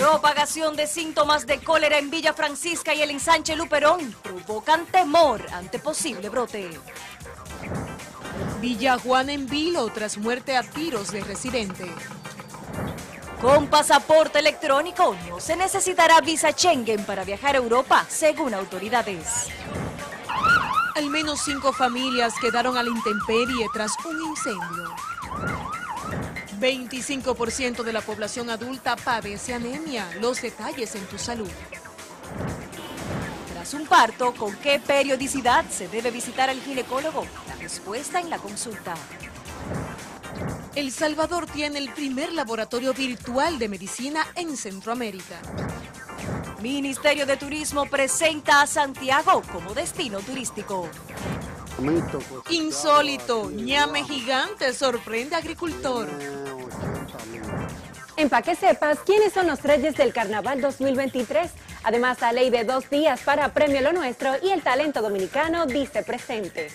Propagación de síntomas de cólera en Villa Francisca y el ensanche Luperón provocan temor ante posible brote. Villa Juan en Vilo tras muerte a tiros de residente. Con pasaporte electrónico no se necesitará visa Schengen para viajar a Europa, según autoridades. Al menos cinco familias quedaron a la intemperie tras un incendio. 25% de la población adulta padece anemia. Los detalles en tu salud. Tras un parto, ¿con qué periodicidad se debe visitar al ginecólogo? La respuesta en la consulta. El Salvador tiene el primer laboratorio virtual de medicina en Centroamérica. Ministerio de Turismo presenta a Santiago como destino turístico. Insólito, ñame gigante sorprende agricultor. En Pa' que sepas quiénes son los reyes del Carnaval 2023. Además, la ley de dos días para Premio Lo Nuestro y el talento dominicano dice presente.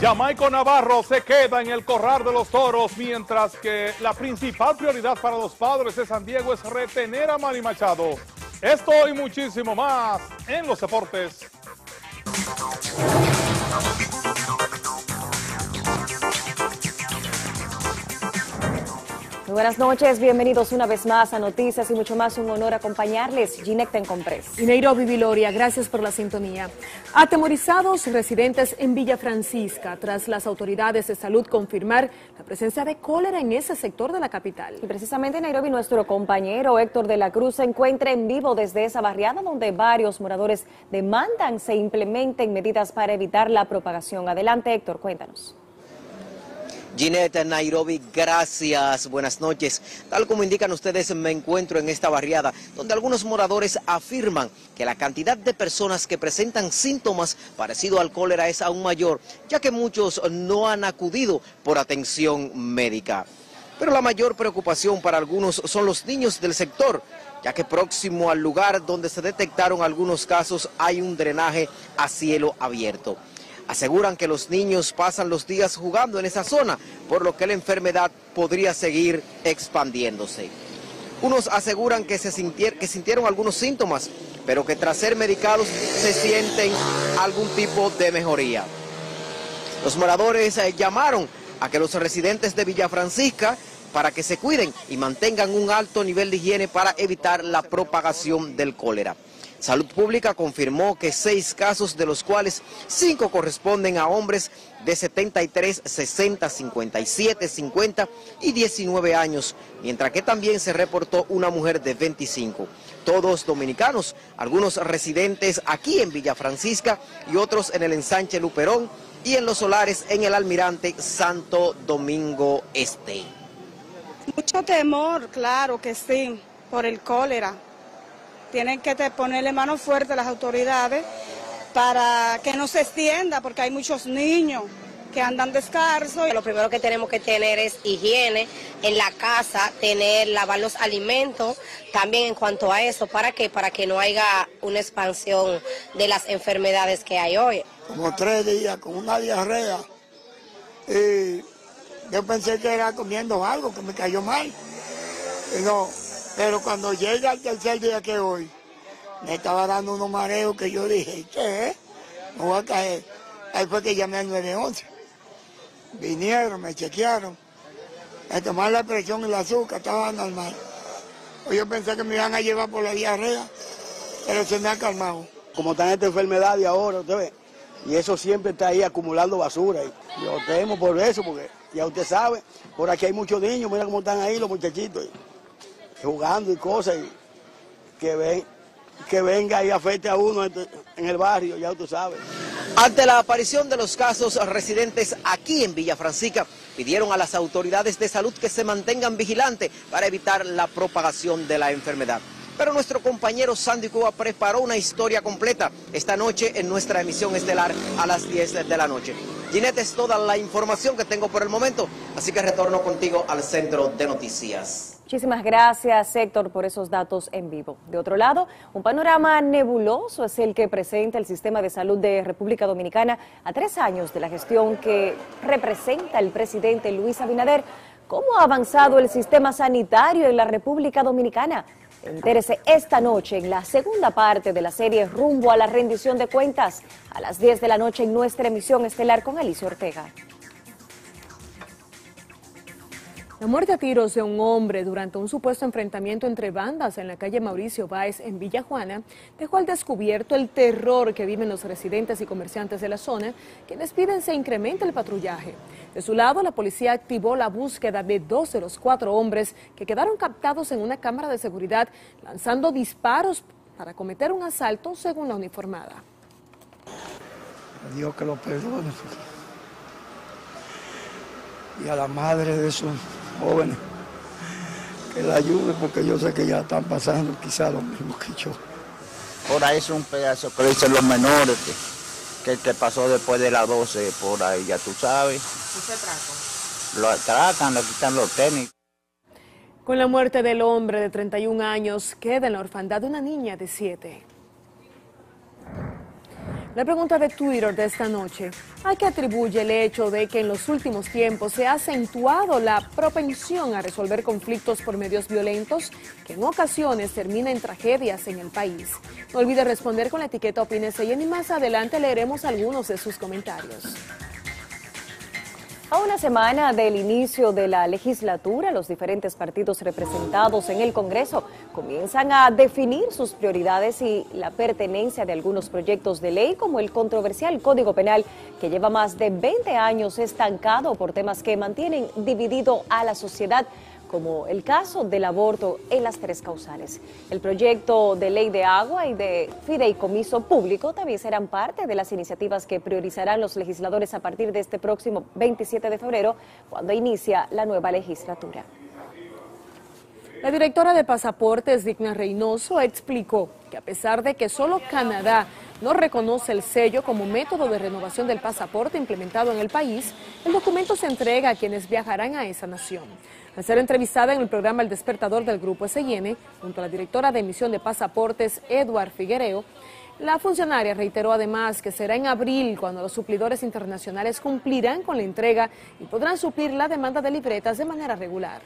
Jamaico Navarro se queda en el corral de los toros, mientras que la principal prioridad para los padres de San Diego es retener a Manny Machado. Esto y muchísimo más en los deportes. Muy buenas noches, bienvenidos una vez más a Noticias y mucho más. Un honor acompañarles. Ginecta en Comprés. Y Nairobi Viloria, gracias por la sintonía. Atemorizados residentes en Villa Francisca tras las autoridades de salud confirmar la presencia de cólera en ese sector de la capital. Y precisamente en Nairobi nuestro compañero Héctor de la Cruz se encuentra en vivo desde esa barriada donde varios moradores demandan se implementen medidas para evitar la propagación. Adelante Héctor, cuéntanos. Ginette Nairobi, gracias, buenas noches. Tal como indican ustedes, me encuentro en esta barriada donde algunos moradores afirman que la cantidad de personas que presentan síntomas parecidos al cólera es aún mayor, ya que muchos no han acudido por atención médica. Pero la mayor preocupación para algunos son los niños del sector, ya que próximo al lugar donde se detectaron algunos casos hay un drenaje a cielo abierto. Aseguran que los niños pasan los días jugando en esa zona, por lo que la enfermedad podría seguir expandiéndose. Unos aseguran que, se que sintieron algunos síntomas, pero que tras ser medicados se sienten algún tipo de mejoría. Los moradores eh, llamaron a que los residentes de Villa Francisca para que se cuiden y mantengan un alto nivel de higiene para evitar la propagación del cólera. Salud Pública confirmó que seis casos, de los cuales cinco corresponden a hombres de 73, 60, 57, 50 y 19 años, mientras que también se reportó una mujer de 25. Todos dominicanos, algunos residentes aquí en Villa Francisca y otros en el ensanche Luperón y en los solares en el almirante Santo Domingo Este. Mucho temor, claro que sí, por el cólera tienen que ponerle mano fuerte a las autoridades para que no se extienda, porque hay muchos niños que andan descalzos. Lo primero que tenemos que tener es higiene en la casa, tener, lavar los alimentos, también en cuanto a eso, ¿para qué? Para que no haya una expansión de las enfermedades que hay hoy. Como tres días con una diarrea y yo pensé que era comiendo algo que me cayó mal. Y no, pero cuando llega el tercer día que hoy, me estaba dando unos mareos que yo dije, ¿qué? Me voy a caer. Ahí fue que llamé al 911. Vinieron, me chequearon. Me tomaron la presión y el azúcar, estaba normal. Pues yo pensé que me iban a llevar por la diarrea, pero se me ha calmado. Como está en esta enfermedad de ahora, usted ve, y eso siempre está ahí acumulando basura. Y yo temo por eso, porque ya usted sabe, por aquí hay muchos niños, mira cómo están ahí los muchachitos jugando y cosas, que, ven, que venga y afecte a uno en el barrio, ya tú sabes. Ante la aparición de los casos, residentes aquí en Villa Francisca pidieron a las autoridades de salud que se mantengan vigilantes para evitar la propagación de la enfermedad. Pero nuestro compañero Sandy Cuba preparó una historia completa esta noche en nuestra emisión estelar a las 10 de la noche. Ginette, es toda la información que tengo por el momento, así que retorno contigo al centro de noticias. Muchísimas gracias, Héctor, por esos datos en vivo. De otro lado, un panorama nebuloso es el que presenta el sistema de salud de República Dominicana a tres años de la gestión que representa el presidente Luis Abinader ¿Cómo ha avanzado el sistema sanitario en la República Dominicana? Entérese esta noche en la segunda parte de la serie Rumbo a la rendición de cuentas, a las 10 de la noche en nuestra emisión estelar con Alicia Ortega. La muerte a tiros de un hombre durante un supuesto enfrentamiento entre bandas en la calle Mauricio Báez en Villa Juana dejó al descubierto el terror que viven los residentes y comerciantes de la zona, quienes piden se incremente el patrullaje. De su lado, la policía activó la búsqueda de dos de los cuatro hombres que quedaron captados en una cámara de seguridad lanzando disparos para cometer un asalto según la uniformada. Dios que lo perdone. Y a la madre de esos jóvenes que la ayude porque yo sé que ya están pasando quizá lo mismo que yo. Por ahí es un pedazo que dicen los menores que, que el que pasó después de las 12 por ahí, ya tú sabes. ¿Y se atracan? Lo atracan, le quitan los tenis. Con la muerte del hombre de 31 años, queda en la orfandad una niña de 7. La pregunta de Twitter de esta noche, ¿a qué atribuye el hecho de que en los últimos tiempos se ha acentuado la propensión a resolver conflictos por medios violentos que en ocasiones termina en tragedias en el país? No olvide responder con la etiqueta Opínese y más adelante leeremos algunos de sus comentarios. A una semana del inicio de la legislatura, los diferentes partidos representados en el Congreso comienzan a definir sus prioridades y la pertenencia de algunos proyectos de ley, como el controversial Código Penal, que lleva más de 20 años estancado por temas que mantienen dividido a la sociedad como el caso del aborto en las tres causales. El proyecto de ley de agua y de fideicomiso público también serán parte de las iniciativas que priorizarán los legisladores a partir de este próximo 27 de febrero, cuando inicia la nueva legislatura. La directora de Pasaportes, Digna Reynoso, explicó que a pesar de que solo Canadá no reconoce el sello como método de renovación del pasaporte implementado en el país, el documento se entrega a quienes viajarán a esa nación. Al ser entrevistada en el programa El Despertador del Grupo SIN, junto a la directora de emisión de pasaportes, Eduard Figuereo, la funcionaria reiteró además que será en abril cuando los suplidores internacionales cumplirán con la entrega y podrán suplir la demanda de libretas de manera regular.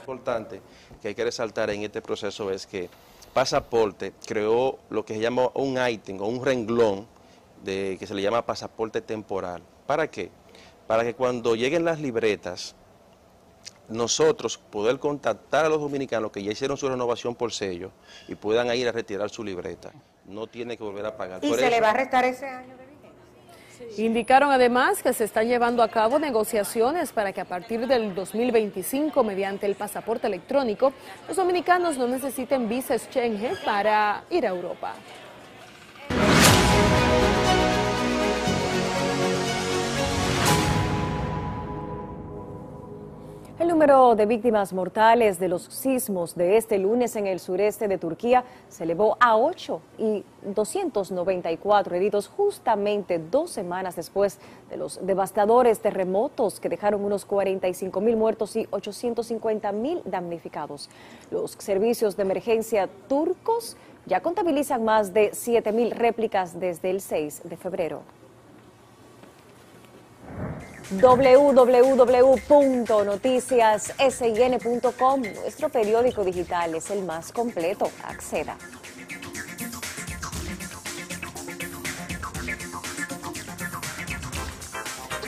importante que hay que resaltar en este proceso es que Pasaporte creó lo que se llama un ítem o un renglón de, que se le llama pasaporte temporal. ¿Para qué? Para que cuando lleguen las libretas nosotros poder contactar a los dominicanos que ya hicieron su renovación por sello y puedan ir a retirar su libreta. No tiene que volver a pagar. ¿Y Por se le va a restar ese año Indicaron además que se están llevando a cabo negociaciones para que a partir del 2025, mediante el pasaporte electrónico, los dominicanos no necesiten visa Schengen para ir a Europa. El número de víctimas mortales de los sismos de este lunes en el sureste de Turquía se elevó a 8 y 294 heridos justamente dos semanas después de los devastadores terremotos que dejaron unos 45 mil muertos y 850 mil damnificados. Los servicios de emergencia turcos ya contabilizan más de 7 mil réplicas desde el 6 de febrero www.noticiassin.com. Nuestro periódico digital es el más completo. Acceda.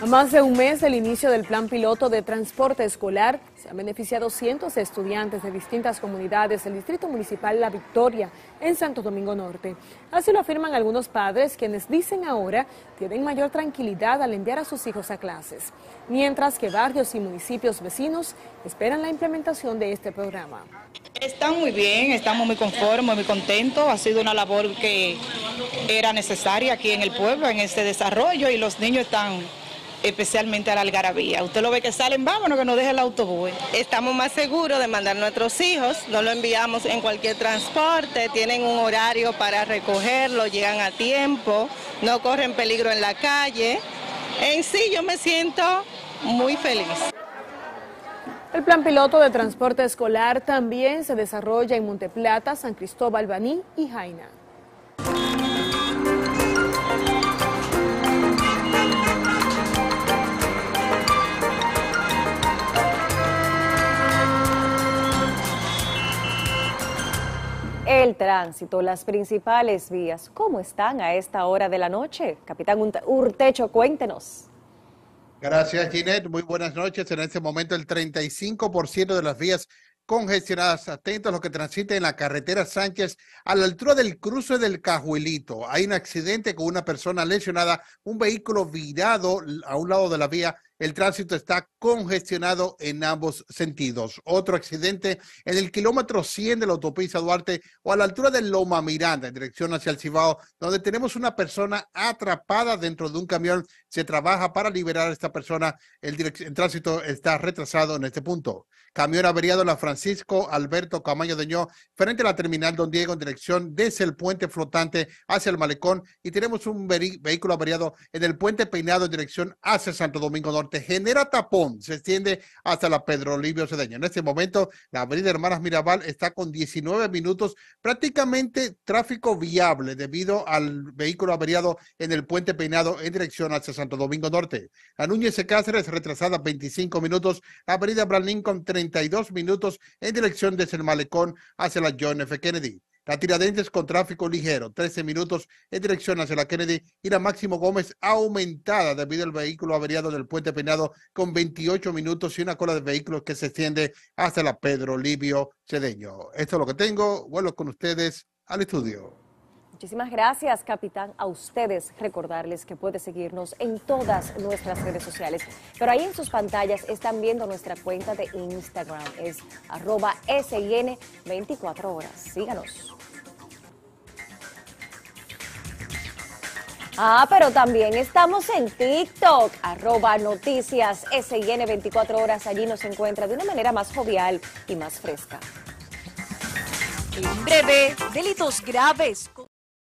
A más de un mes del inicio del plan piloto de transporte escolar, han beneficiado cientos de estudiantes de distintas comunidades del Distrito Municipal La Victoria en Santo Domingo Norte. Así lo afirman algunos padres quienes dicen ahora tienen mayor tranquilidad al enviar a sus hijos a clases, mientras que barrios y municipios vecinos esperan la implementación de este programa. Están muy bien, estamos muy conformes, muy contentos. Ha sido una labor que era necesaria aquí en el pueblo, en este desarrollo, y los niños están especialmente a la algarabía. Usted lo ve que salen, vámonos, que nos deje el autobús. Estamos más seguros de mandar nuestros hijos, no lo enviamos en cualquier transporte, tienen un horario para recogerlo, llegan a tiempo, no corren peligro en la calle. En sí yo me siento muy feliz. El plan piloto de transporte escolar también se desarrolla en Monteplata, San Cristóbal, Baní y Jaina. El tránsito, las principales vías, ¿cómo están a esta hora de la noche? Capitán Urtecho, cuéntenos. Gracias, Ginette. Muy buenas noches. En este momento, el 35% de las vías congestionadas. Atentos a los que transiten en la carretera Sánchez a la altura del cruce del Cajuelito. Hay un accidente con una persona lesionada, un vehículo virado a un lado de la vía el tránsito está congestionado en ambos sentidos. Otro accidente en el kilómetro 100 de la autopista Duarte o a la altura de Loma Miranda, en dirección hacia el Cibao, donde tenemos una persona atrapada dentro de un camión. Se trabaja para liberar a esta persona. El, tránsito está retrasado en este punto. Camión averiado en la Francisco Alberto Camaño Deñó, frente a la terminal Don Diego, en dirección desde el puente flotante hacia el malecón. Y tenemos un vehículo averiado en el puente peinado en dirección hacia Santo Domingo Norte genera tapón, se extiende hasta la Pedro Livio Cedeño. En este momento, la avenida Hermanas Mirabal está con 19 minutos, prácticamente tráfico viable debido al vehículo averiado en el puente peinado en dirección hacia Santo Domingo Norte. La Núñez de Cáceres retrasada 25 minutos, la avenida Brandín con 32 minutos en dirección desde el malecón hacia la John F. Kennedy. La Tiradentes con tráfico ligero, 13 minutos en dirección hacia la Kennedy y la Máximo Gómez aumentada debido al vehículo averiado del puente Penado con 28 minutos y una cola de vehículos que se extiende hasta la Pedro Livio Cedeño. Esto es lo que tengo. Vuelvo con ustedes al estudio. Muchísimas gracias, capitán. A ustedes recordarles que puede seguirnos en todas nuestras redes sociales. Pero ahí en sus pantallas están viendo nuestra cuenta de Instagram. Es arroba SIN 24 horas. Síganos. Ah, pero también estamos en TikTok, arroba noticias SIN 24 horas. Allí nos encuentra de una manera más jovial y más fresca. En breve, delitos graves.